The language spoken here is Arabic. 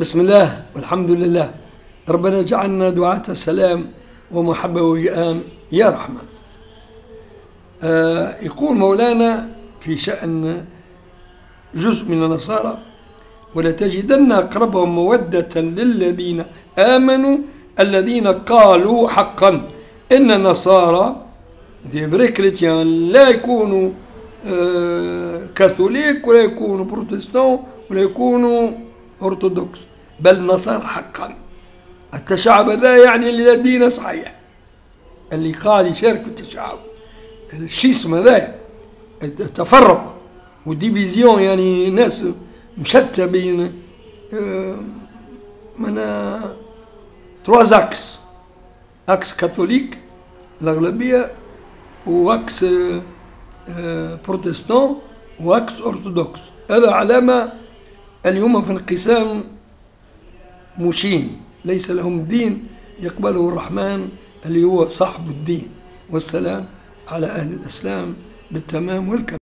بسم الله والحمد لله. ربنا جعلنا دعاة سلام ومحبة وجئام. يا رحمن. آه يقول مولانا في شأن جزء من النصارى ولتجدن أقربهم مودة للذين آمنوا الذين قالوا حقا. إن النصارى دي فري كريتيان لا يكونوا آه كاثوليك ولا يكونوا بروتستان ولا يكونوا أرثوذكس بل نصارى حقا. التشعب ذا يعني الذين صحيح. اللي قال يشارك في التشعب. الشيسم ذا التفرق. وديفيزيون يعني ناس مشتى بين آه من تروز أكس. أكس كاثوليك الأغلبية وأكس آه بروتستان وأكس ارثوذكس هذا علامة اليوم في انقسام مشين ليس لهم دين يقبله الرحمن اللي هو صاحب الدين. والسلام على أهل الإسلام بالتمام والكمال.